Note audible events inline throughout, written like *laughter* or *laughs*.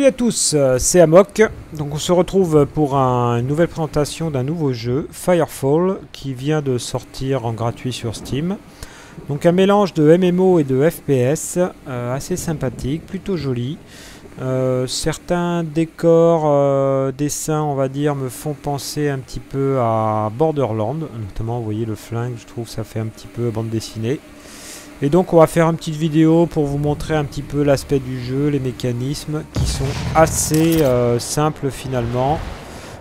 Salut à tous, euh, c'est Amok. Donc on se retrouve pour un- une nouvelle présentation d'un nouveau jeu, Firefall, qui vient de sortir en gratuit sur Steam. Donc un mélange de MMO et de FPS, euh, assez sympathique, plutôt joli. Euh, certains décors, dessins, on va dire, me font penser un petit peu à Borderland, notamment, vous voyez le flingue, je trouve ça fait un petit peu bande dessinée. Et donc on va faire une petite vidéo pour vous montrer un petit peu l'aspect du jeu, les mécanismes qui sont assez euh, simples finalement.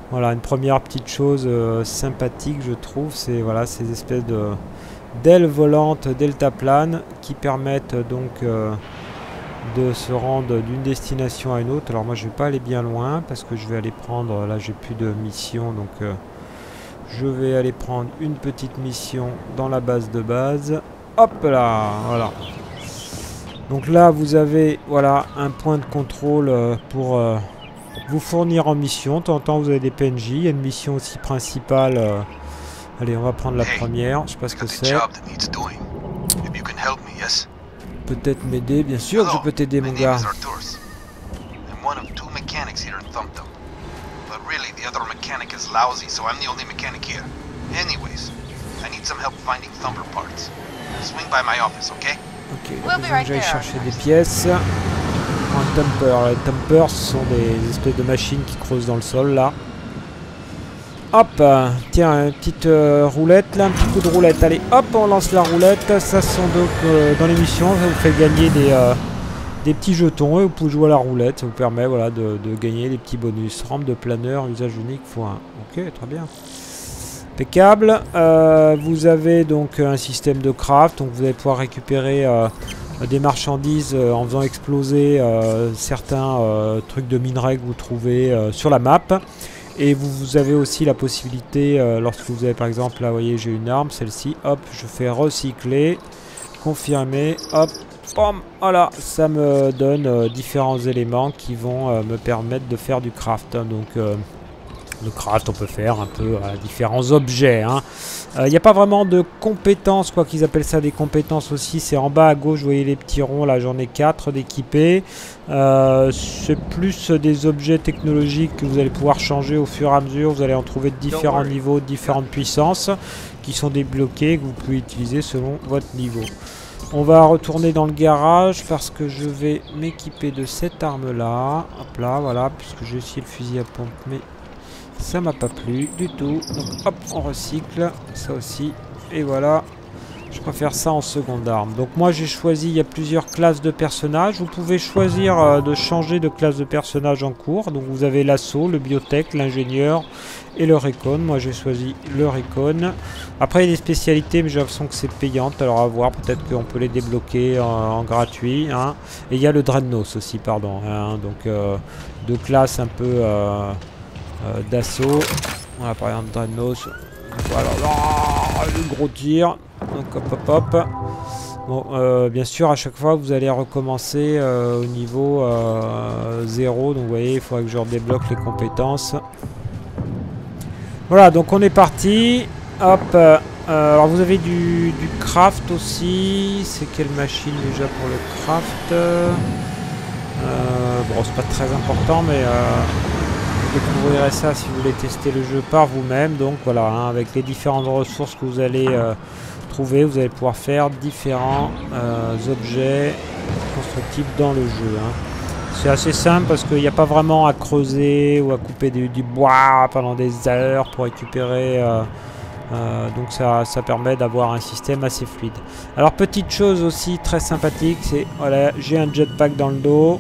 Voilà, une première petite chose euh, sympathique je trouve, c'est voilà, ces espèces de d'ailes volantes deltaplane qui permettent donc euh, de se rendre d'une destination à une autre. Alors moi je vais pas aller bien loin parce que je vais aller prendre, là j'ai plus de mission donc je vais aller prendre une petite mission dans la base de base. Hop là, voilà. Donc là, vous avez voilà un point de contrôle euh, pour euh, vous fournir en mission. De temps en temps, vous avez des PNJ. Il y a une mission aussi principale. euh. Allez, on va prendre la première. Je sais pas ce que c'est. Peut-être m'aider. Bien sûr que je peux t'aider, mon gars. Ok, We'll donc que j'aille there. chercher des pièces. Un thumper. Les thumpers, ce sont des espèces de machines qui creusent dans le sol là. Hop, tiens, une petite euh, roulette là, un petit coup de roulette. Allez, hop, on lance la roulette. Ça sont donc euh, dans l'émission, ça vous fait gagner des, euh, des petits jetons et vous pouvez jouer à la roulette. Ça vous permet voilà, de, de gagner des petits bonus. Rampe de planeur, usage unique x1. Ok, très bien. Impeccable. Euh, vous avez donc un système de craft, donc vous allez pouvoir récupérer euh, des marchandises euh, en faisant exploser euh, certains euh, trucs de minerais que vous trouvez euh, sur la map. Et vous, avez aussi la possibilité, euh, lorsque vous avez par exemple, là vous voyez j'ai une arme, celle-ci, hop, je fais recycler, confirmer, hop, bam, voilà, ça me donne euh, différents éléments qui vont euh, me permettre de faire du craft. hein. donc euh, le craft, on peut faire un peu euh, différents objets. hein. Il n'y a pas vraiment de compétences, quoi qu'ils appellent ça des compétences aussi. C'est en bas à gauche, vous voyez les petits ronds, là j'en ai 4 d'équipés. Euh, c'est plus des objets technologiques que vous allez pouvoir changer au fur et à mesure. Vous allez en trouver de différents niveaux, de différentes puissances qui sont débloquées, que vous pouvez utiliser selon votre niveau. On va retourner dans le garage parce que je vais m'équiper de cette arme là. Hop là, voilà, puisque j'ai aussi le fusil à pompe, mais ça m'a pas plu du tout. Donc hop, on recycle ça aussi. Et voilà. Je préfère ça en seconde arme. Donc moi j'ai choisi, il y a plusieurs classes de personnages. Vous pouvez choisir euh, de changer de classe de personnage en cours. Donc vous avez l'assaut, le biotech, l'ingénieur et le recon. Moi j'ai choisi le recon. Après il y a des spécialités mais j'ai l'impression que c'est payante. Alors à voir, peut-être qu'on peut les débloquer en, gratuit. hein. Et il y a le Dreadnought aussi, pardon. hein. Donc euh, deux classes un peu... euh, euh, d'assaut. Voilà, par exemple, Dreadnought. Voilà, le gros tir. Donc, hop, hop, hop. Bon, euh, bien sûr, à chaque fois, vous allez recommencer euh, au niveau 0. donc, vous voyez, il faudra que je redébloque les compétences. Voilà, donc on est parti. Hop. alors, vous avez du, craft aussi. C'est quelle machine déjà pour le craft? Bon, c'est pas très important, mais... découvrirez ça si vous voulez tester le jeu par vous-même. Donc voilà, hein, avec les différentes ressources que vous allez euh, trouver, vous allez pouvoir faire différents euh, objets constructibles dans le jeu. hein. C'est assez simple parce qu'il n'y a pas vraiment à creuser ou à couper du, bois pendant des heures pour récupérer. euh, donc ça, ça permet d'avoir un système assez fluide. Alors petite chose aussi très sympathique, c'est voilà, j'ai un jetpack dans le dos.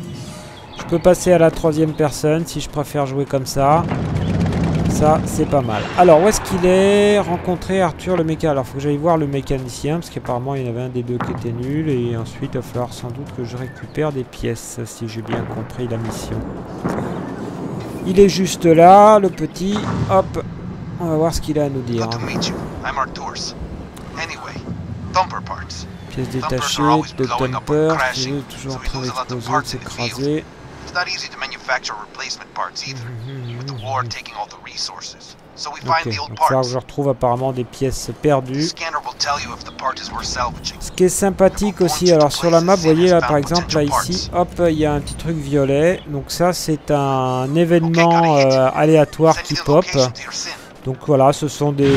Peux passer à la troisième personne si je préfère jouer comme ça. Ça, c'est pas mal. Alors, où est-ce qu'il est Rencontrer Arthur le méca. Alors, faut que j'aille voir le mécanicien, parce qu'apparemment, il y en avait un des deux qui était nul. Et ensuite, il va falloir sans doute que je récupère des pièces, si j'ai bien compris la mission. Il est juste là, le petit. Hop, on va voir ce qu'il a à nous dire. Thumper. Pièces détachées, de dumper, qui est toujours en train d'exploser, de s'écraser. It's not easy to manufacture replacement parts either, with the war taking all the resources. So we find Ok, the old donc il va falloir que parts. je retrouve apparemment des pièces perdues. Ce qui est sympathique aussi, alors sur la map, vous voyez là par exemple, là ici, hop, il y a un petit truc violet. Donc ça c'est un événement euh, aléatoire qui pop. Donc voilà, ce sont des,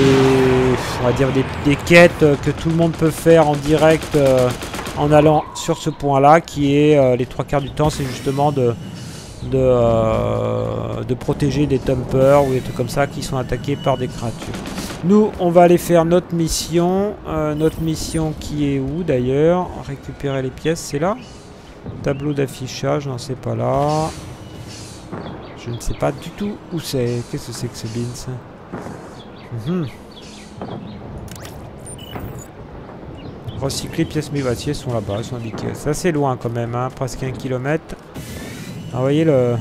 on va dire des, des quêtes que tout le monde peut faire en direct euh, en allant sur ce point-là, qui est euh, les trois quarts du temps, c'est justement de de, euh, protéger des tumpers ou des trucs comme ça qui sont attaqués par des créatures. Nous, on va aller faire notre mission. Euh, notre mission qui est où d'ailleurs? Récupérer les pièces, c'est là? Tableau d'affichage, non c'est pas là. Je ne sais pas du tout où c'est. Qu'est-ce que c'est que ce bins Mhm. Recycler pièces mévatiers sont là-bas, sont indiquées. C'est assez loin quand même, hein, presque un kilomètre. Ah, vous voyez, le,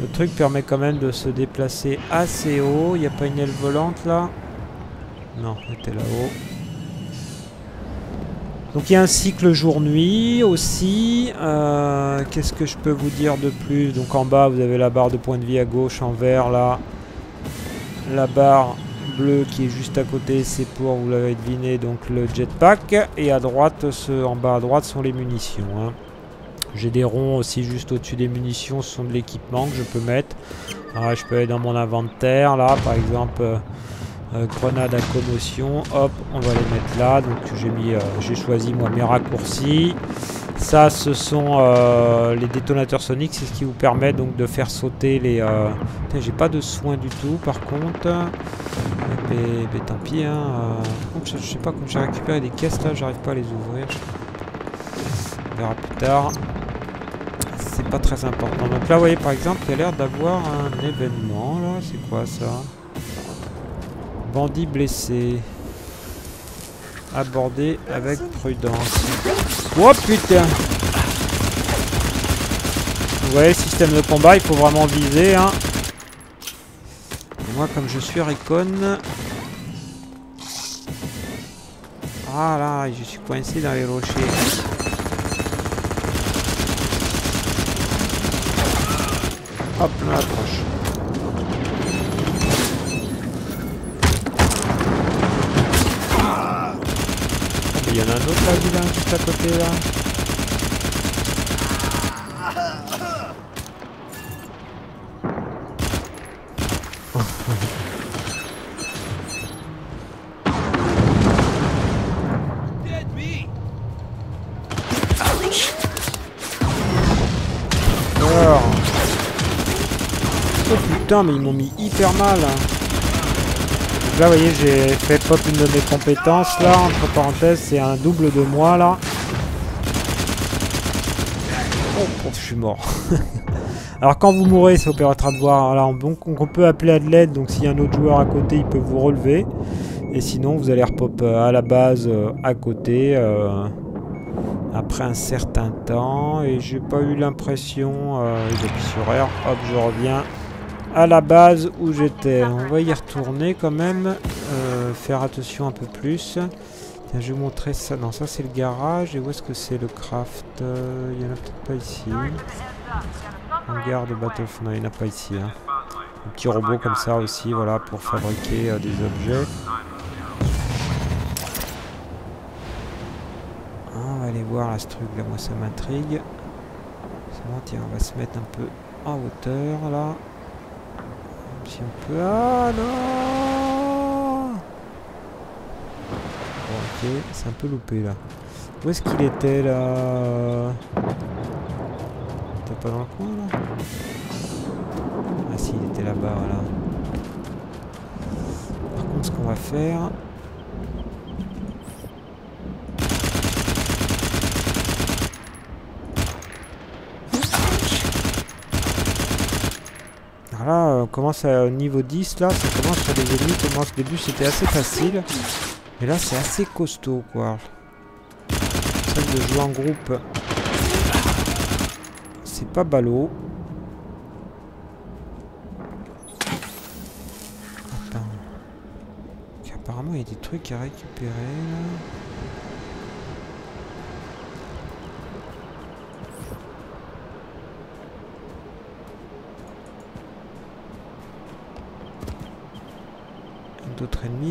le truc permet quand même de se déplacer assez haut. Il n'y a pas une aile volante là? Non, elle était là-haut. Donc il y a un cycle jour-nuit aussi. Euh, Qu'est-ce que je peux vous dire de plus? Donc en bas, vous avez la barre de point de vie à gauche en vert là. La barre bleue qui est juste à côté, c'est pour, vous l'avez deviné, donc le jetpack. Et à droite, ce, en bas à droite, sont les munitions. hein. J'ai des ronds aussi juste au-dessus des munitions, ce sont de l'équipement que je peux mettre. Ah, je peux aller dans mon inventaire, là, par exemple, euh, euh, grenade à commotion. Hop, on va les mettre là. Donc j'ai mis, euh, j'ai choisi moi mes raccourcis. Ça, ce sont euh, les détonateurs soniques, c'est ce qui vous permet donc de faire sauter les. euh, j'ai pas de soins du tout, par contre. Mais, mais tant pis. Hein, euh, par contre, je, je sais pas comme j'ai récupéré des caisses là, j'arrive pas à les ouvrir. On verra plus tard. C'est pas très important. Donc là, vous voyez par exemple, il y a l'air d'avoir un événement là. C'est quoi ça? Bandit blessé. Abordé avec prudence. Oh putain Vous voyez, le système de combat, il faut vraiment viser. Hein. Et moi, comme je suis Recon... Ah là, je suis coincé dans les rochers. Hop, on Il y en a un autre là, vilain, juste à côté là. Alors. Oh putain, mais ils m'ont mis hyper mal. hein. Donc là, vous voyez, j'ai fait pop une de mes compétences là, entre parenthèses, c'est un double de moi là. Oh, je suis mort. *laughs* Alors quand vous mourrez, ça vous permettra de voir. Alors, donc on peut appeler à de l'aide, donc s'il y a un autre joueur à côté, il peut vous relever. Et sinon, vous allez repop euh, à la base euh, à côté. euh, après un certain temps et j'ai pas eu l'impression euh, j'appuie sur R hop je reviens à la base où j'étais. On va y retourner quand même euh, faire attention un peu plus. Tiens, je vais vous montrer ça. Non ça c'est le garage. Et où est-ce que c'est le craft Euh, il y en a peut-être pas ici. Hangar de battlefield non il n'y en a pas ici hein. un petit robot comme ça aussi voilà pour fabriquer euh, des objets. On va aller voir là, ce truc là, moi ça m'intrigue. Bon, tiens, on va se mettre un peu en hauteur là. Si on peut. Ah non Bon, ok, c'est un peu loupé là. Où est-ce qu'il était là? T'es pas dans le coin là? Ah si, il était là-bas, voilà. Par contre, ce qu'on va faire. Alors là, on commence à niveau 10, là, ça commence sur les ennemis, commence au début c'était assez facile. Mais là c'est assez costaud quoi. Que de jouer en groupe, c'est pas ballot. Attends. Apparemment il y a des trucs à récupérer là.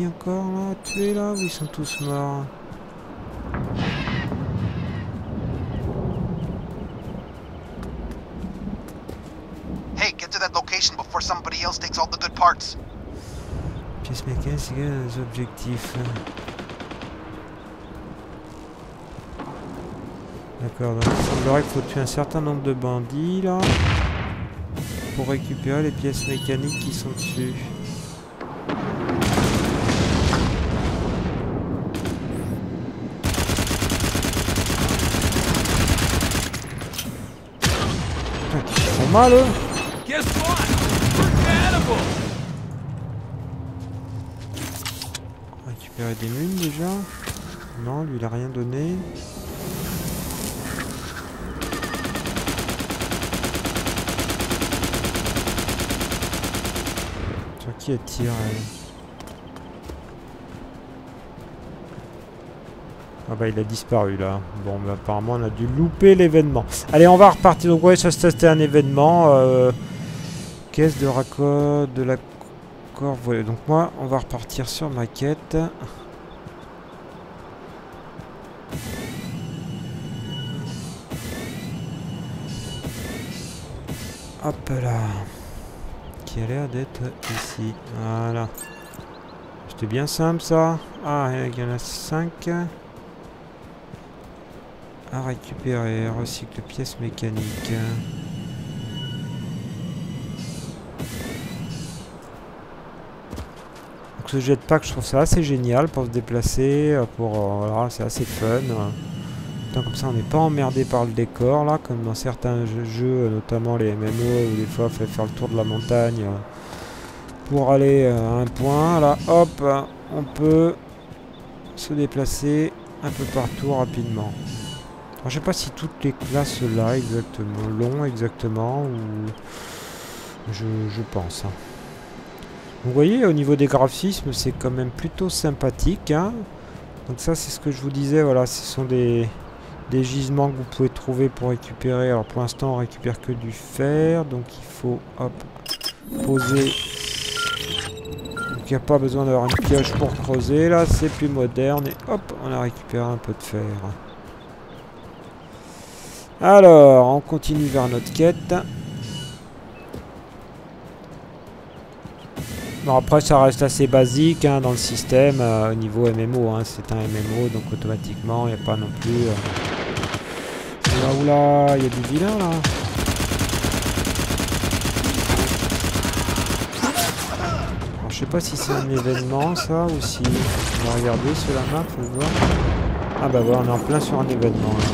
Encore là là ou ils sont tous morts Hey, get to that location before somebody else takes all the good parts. Pièce mécanique, c'est les objectifs. D'accord, donc il semblerait qu'il faut tuer un certain nombre de bandits là pour récupérer les pièces mécaniques qui sont dessus. Putain, ils font mal eux Guess what? We're cannibals! Récupérer des munes déjà Non, lui il a rien donné. Sur qui elle tire elle Ah bah il a disparu là. Bon bah apparemment on a dû louper l'événement. Allez on va repartir. Donc ouais ça c'était un événement. euh, Caisse de raccord de la D'accord, voilà. Donc moi, on va repartir sur ma quête. Hop là. Qui a l'air d'être ici. Voilà. C'était bien simple ça. Ah, il y en a 5. À récupérer. Recycle pièces mécaniques. Donc ce jetpack, je trouve ça assez génial pour se déplacer, euh, pour euh, c'est assez fun. comme ça, on n'est pas emmerdé par le décor là, comme dans certains jeux, notamment les MMO où des fois, il faut faire le tour de la montagne euh, pour aller à un point. Là, hop, on peut se déplacer un peu partout rapidement. Alors, je sais pas si toutes les classes là exactement l'ont exactement ou je, je pense. hein. Vous voyez, au niveau des graphismes, c'est quand même plutôt sympathique. hein. Donc ça, c'est ce que je vous disais. Voilà, ce sont des, des gisements que vous pouvez trouver pour récupérer. Alors pour l'instant, on récupère que du fer. Donc il faut, poser. Donc il n'y a pas besoin d'avoir une pioche pour creuser. Là, c'est plus moderne. Et hop, on a récupéré un peu de fer. Alors, on continue vers notre quête. Bon après ça reste assez basique hein, dans le système euh, au niveau MMO, hein, c'est un MMO donc automatiquement il n'y a pas non plus... euh, Oula oula, il y a du vilain là Je sais pas si c'est un événement ça ou si... On va regarder sur la map, voir. Ah bah voilà, on est en plein sur un événement là.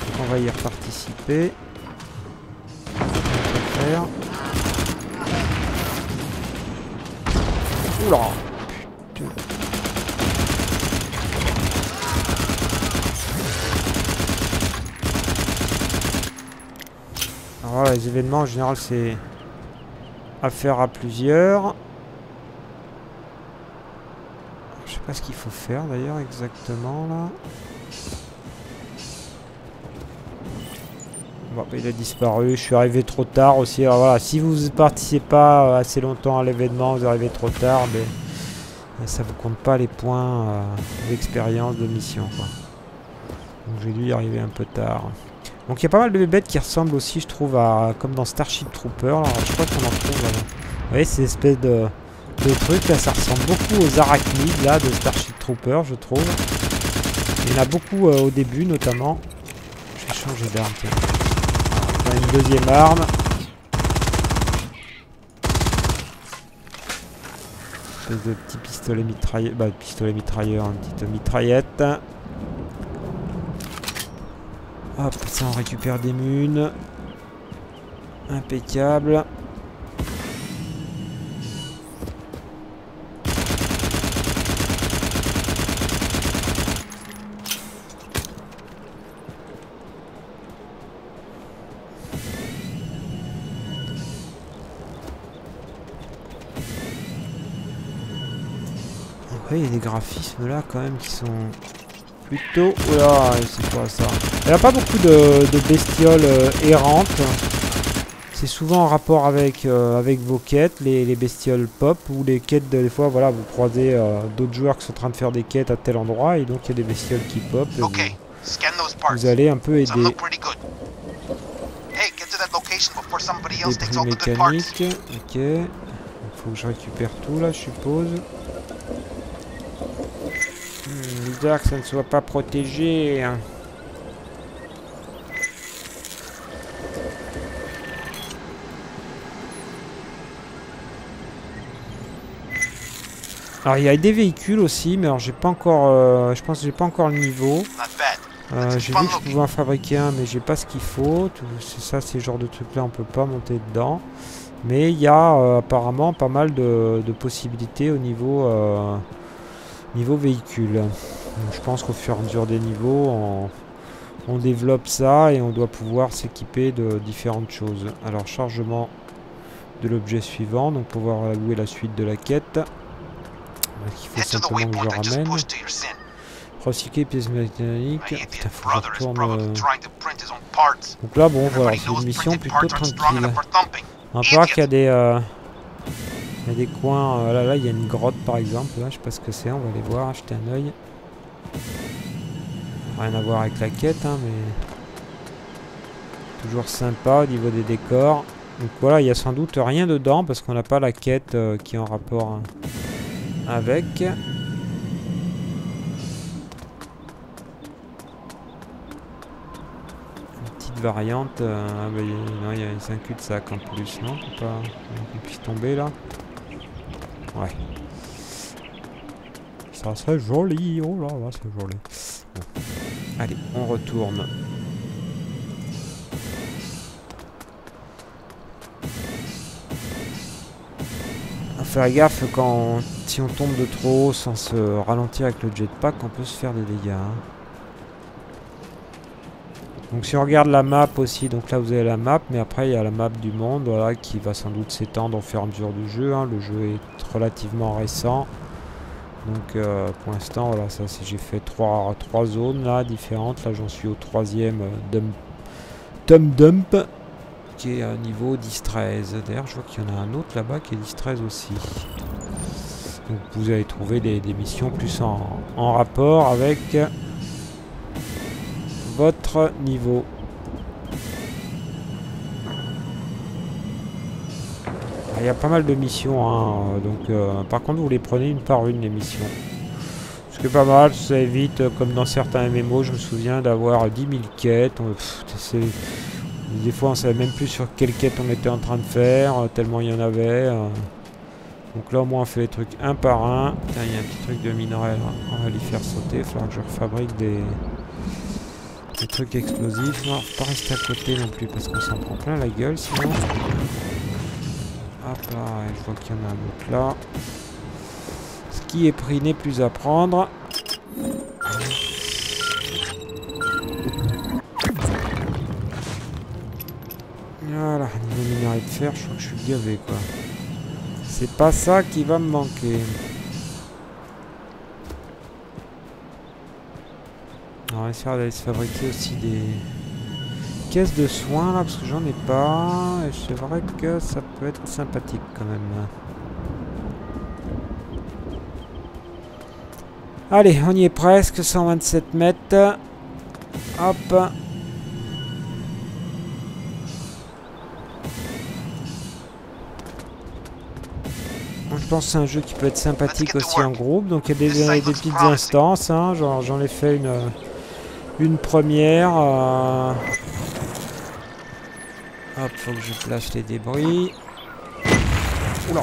Donc, on va y participer faire. Oula les événements en général c'est à faire à plusieurs. Je sais pas ce qu'il faut faire d'ailleurs exactement là. Bon, il a disparu, je suis arrivé trop tard aussi. Alors voilà, si vous ne participez pas euh, assez longtemps à l'événement, vous arrivez trop tard, mais euh, ça vous compte pas les points euh, d'expérience de mission. Quoi. Donc j'ai dû y arriver un peu tard. Donc il y a pas mal de bébêtes qui ressemblent aussi, je trouve, à comme dans Starship Trooper. Alors, je crois qu'on en trouve. euh, vous voyez, ces espèces de, de trucs là, ça ressemble beaucoup aux arachnides là de Starship Trooper, je trouve. Il y en a beaucoup au début, notamment. Je vais changer d'arme. tiens. On a une deuxième arme. Espèce de petit pistolet mitrailleur. Bah, pistolet mitrailleur, une petite mitraillette. Hop, ça on récupère des munes. Impeccable. Graphismes là quand même qui sont plutôt. Oula, c'est quoi ça? Il n'y a pas beaucoup de, de bestioles euh, errantes. c'est souvent en rapport avec, euh, avec vos quêtes, les, les bestioles pop, ou les quêtes, de- des fois, voilà, vous croisez euh, d'autres joueurs qui sont en train de faire des quêtes à tel endroit, et donc il y a des bestioles qui pop, et vous, Okay, scan those parts. vous allez un peu aider. Des mécaniques, ok. Il faut que je récupère tout là, je suppose. Hmm, bizarre que ça ne soit pas protégé. hein. Alors il y a des véhicules aussi, mais alors j'ai pas encore, euh, je pense que j'ai pas encore le niveau. Euh, j'ai vu que je pouvais en fabriquer un, mais j'ai pas ce qu'il faut. C'est ça, ces genres de trucs-là, on peut pas monter dedans. Mais il y a euh, apparemment pas mal de, possibilités au niveau, niveau véhicule. Donc, je pense qu'au fur et à mesure des niveaux, on, on développe ça et on doit pouvoir s'équiper de différentes choses. Alors, chargement de l'objet suivant, donc pouvoir allouer la suite de la quête. Donc, il faut simplement que je ramène. Recycler pièces mécaniques. Putain, faut que je retourne. euh. Donc là, bon, voilà, c'est une mission plutôt tranquille. On va voir qu'il y a des, euh, il y a des coins. euh, là, là, il y a une grotte par exemple. Là, je sais pas ce que c'est. On va aller voir, jeter un œil. Rien à voir avec la quête, hein, mais toujours sympa au niveau des décors. Donc voilà, il y a sans doute rien dedans parce qu'on n'a pas la quête euh, qui est en rapport hein, avec. Variante. euh, ah bah, il y a- non, il y a un cul-de-sac en plus, non Faut pas qu'on puisse tomber là. Ouais. Ça c'est joli, oh là là, c'est joli. Allez, on retourne. Faire gaffe quand si on tombe de trop haut sans se ralentir avec le jetpack, on peut se faire des dégâts. hein. Donc si on regarde la map aussi, donc là vous avez la map, mais après il y a la map du monde, voilà, qui va sans doute s'étendre au fur et à mesure du jeu. hein. Le jeu est relativement récent. Donc euh, pour l'instant, voilà, ça j'ai fait trois, trois zones là différentes. Là j'en suis au troisième euh, dump, Dump, qui est à niveau 10-13. D'ailleurs je vois qu'il y en a un autre là-bas qui est 10-13 aussi. Donc vous allez trouver des, des missions plus en, en rapport avec votre niveau. Ah, Il y a pas mal de missions, hein, euh, donc euh, par contre vous les prenez une par une les missions. Ce qui est pas mal, ça évite, euh, comme dans certains MMO, je me souviens d'avoir 10 000 quêtes. des fois on savait même plus sur quelle quête on était en train de faire, tellement il y en avait. Donc là au moins on fait les trucs un par un. Il y a un petit truc de minerai là, on va les faire sauter, il faudra que je refabrique des, des trucs explosifs. Pas rester à côté non plus parce qu'on s'en prend plein la gueule sinon. Hop là, je vois qu'il y en a un autre là. Ce qui est pris n'est plus à prendre. Voilà, niveau minerai de fer, je crois que je suis gavé quoi. C'est pas ça qui va me manquer. On va essayer d'aller se fabriquer aussi des caisses de soins là parce que j'en ai pas et c'est vrai que ça peut être sympathique quand même. Allez, on y est presque, 127 mètres. Hop. Je pense que c'est un jeu qui peut être sympathique aussi en groupe. Donc il y a des, des petites instances. hein, genre, J'en ai fait une, euh, une première. euh. Hop, faut que je place les débris. Oula.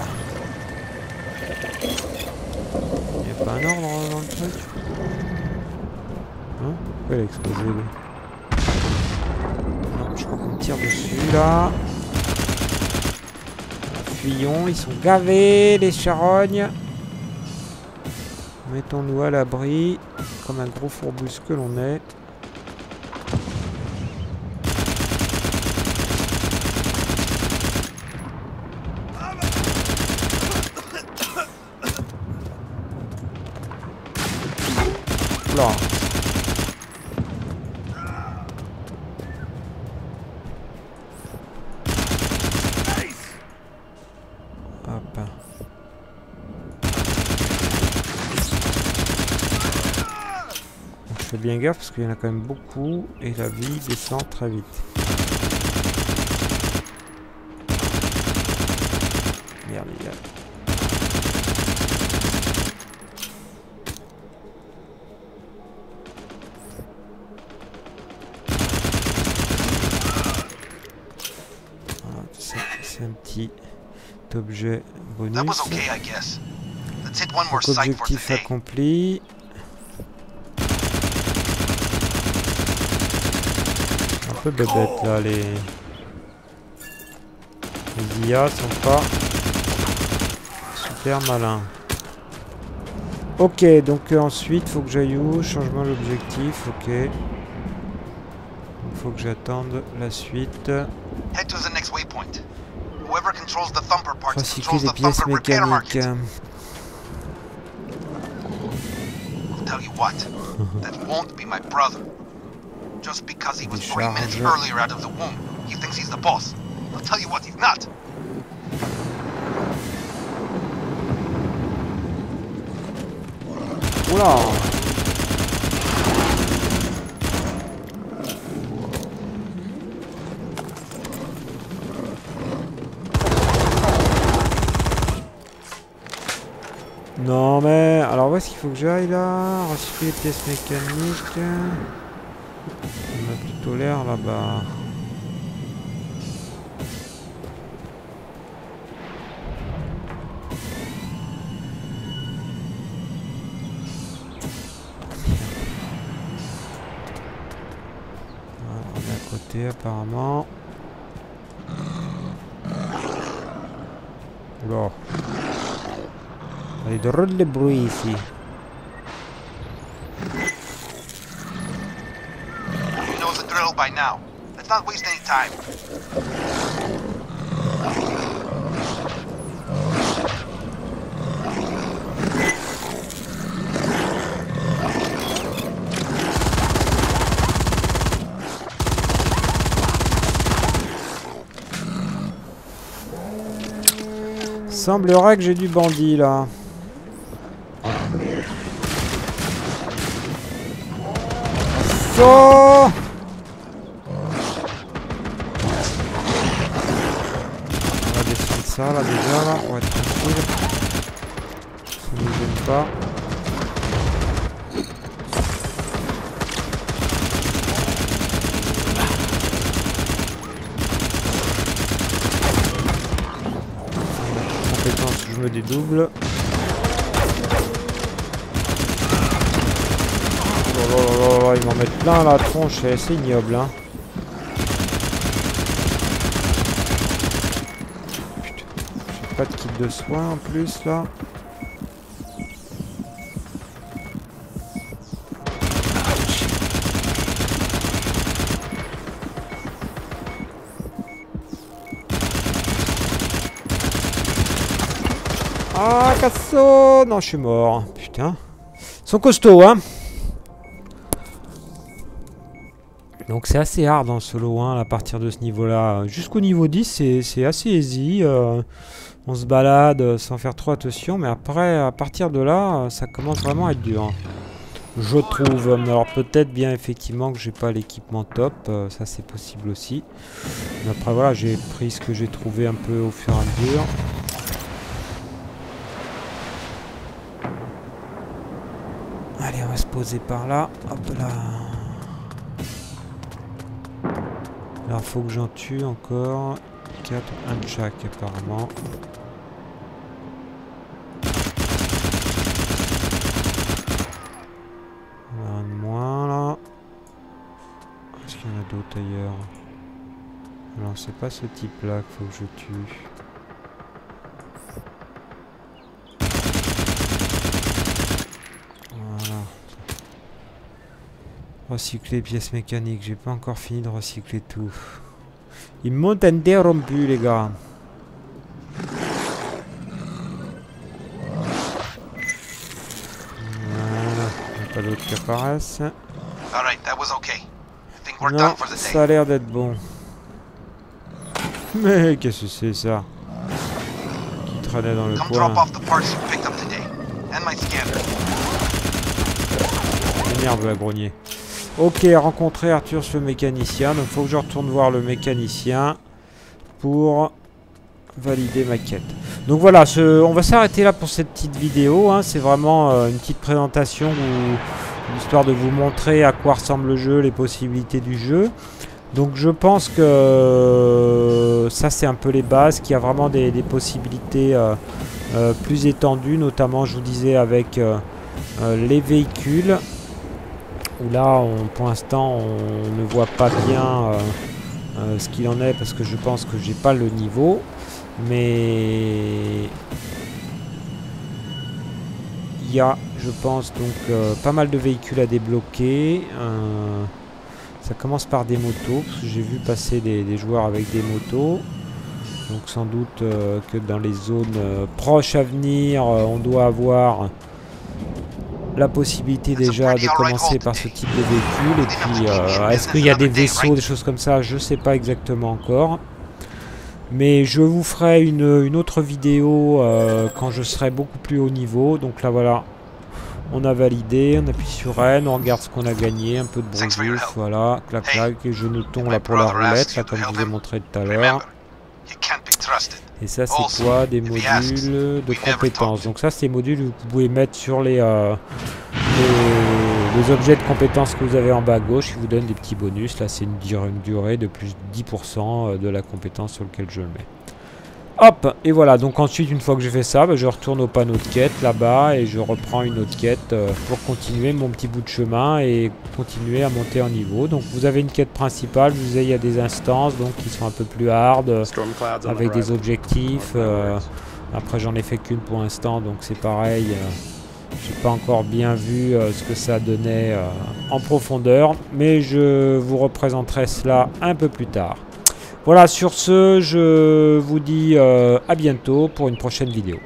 Il n'y a pas un ordre dans le truc? Hein? Pourquoi il a explosé lui Non, je crois qu'on tire dessus là. Fuyons, ils sont gavés, les charognes. Mettons-nous à l'abri, comme un gros fourbus que l'on est. Oula. fais bien gaffe parce qu'il y en a quand même beaucoup et la vie descend très vite. Merde, y a- Voilà, c'est un petit objet bonus. That was okay, I guess. Let's hit one more Donc, site for objectif today. accompli. Un peu bébête là, les... Les IA sont pas super malins. Ok, donc euh, ensuite, faut que j'aille où? Changement d'objectif, ok. Faut que j'attende la suite. Head to the next waypoint. Whoever controls the thumper controls the pièces thumper repair mécaniques. market. I'll tell you what, *laughs* that won't be my brother. Just because he was three minutes earlier out of the womb, he thinks he's the boss. I'll tell you what, he's not. Oula Non mais, alors où est-ce qu'il faut que j'aille là Recycler les pièces mécaniques. L'air là-bas. Apparemment. Oula. Il y a drôle de bruit ici. You know the drill. Let's not waste any time. Semblerait que j'ai du bandit là. Ça là déjà là, on va être tranquille. Ça ne gêne pas. Compétence, je me dédouble. Oh là là là là, ils m'en mettent plein la tronche, c'est ignoble hein. Putain, j'ai pas de kit de soins en plus là. Ah, Casso Non, je suis mort. Putain. Ils sont costauds, hein Donc c'est assez hard dans solo 1 à partir de ce niveau-là. Jusqu'au niveau 10, c'est- assez easy. euh, on se balade euh, sans faire trop attention, mais après, à partir de là, euh, ça commence vraiment à être dur. Je trouve. Alors peut-être bien effectivement que j'ai pas l'équipement top, ça c'est possible aussi. Mais après voilà, j'ai pris ce que j'ai trouvé un peu au fur et à mesure. Allez, on va se poser par là. Hop là. Alors faut que j'en tue encore 4, un de chaque apparemment. Un de moins là. Est-ce qu'il y en a d'autres ailleurs? Alors c'est pas ce type là qu'il faut que je tue. Recycler pièces mécaniques, j'ai pas encore fini de recycler tout. Ils m'ont interrompu les gars. Voilà, pas d'autres qui apparaissent. Non, ça a l'air d'être bon. *laughs* Mais qu'est-ce que c'est ça? Qui traînait dans le coin m'énerve la grenier. Ok, rencontrer Arthur le mécanicien. Donc faut que je retourne voir le mécanicien pour valider ma quête. Donc voilà, on va s'arrêter là pour cette petite vidéo. Hein. C'est vraiment euh, une petite présentation histoire de vous montrer à quoi ressemble le jeu, les possibilités du jeu. Donc je pense que euh, ça c'est un peu les bases, qu'il y a vraiment des, possibilités euh, plus étendues, notamment je vous disais avec les véhicules. Où là on- pour l'instant on ne voit pas bien euh, euh, ce qu'il en est parce que je pense que j'ai pas le niveau. Mais il y a, je pense, donc euh, pas mal de véhicules à débloquer. Ça commence par des motos, parce que j'ai vu passer des, joueurs avec des motos. Donc sans doute que dans les zones proches à venir, on doit avoir la possibilité déjà de commencer par ce type de véhicule. Et puis, euh, est-ce qu'il y a des vaisseaux, des choses comme ça? Je sais pas exactement encore. Mais je vous ferai une, une autre vidéo euh, quand je serai beaucoup plus haut niveau. Donc là voilà, on a validé, on appuie sur N, on regarde ce qu'on a gagné, un peu de bronzif, voilà, clac clac, et genoton là pour la roulette, là comme je vous ai montré tout à l'heure. Remember, you can't be trusted. Et ça c'est quoi Des modules de compétences. Donc ça c'est des modules que vous pouvez mettre sur les, euh, les, les objets de compétences que vous avez en bas à gauche qui vous donnent des petits bonus. Là c'est une, dur- une durée de plus de 10% de la compétence sur lequel je le mets. Hop Et voilà, donc ensuite une fois que j'ai fait ça, bah, je retourne au panneau de quête là-bas et je reprends une autre quête euh, pour continuer mon petit bout de chemin et continuer à monter en niveau. Donc vous avez une quête principale, vous disais il y a des instances donc qui sont un peu plus hard. euh, avec des objectifs. euh, après, j'en ai fait qu'une pour l'instant, donc c'est pareil. euh, J'ai pas encore bien vu euh, ce que ça donnait euh, en profondeur, mais je vous représenterai cela un peu plus tard. Voilà, sur ce, je vous dis euh, à bientôt pour une prochaine vidéo.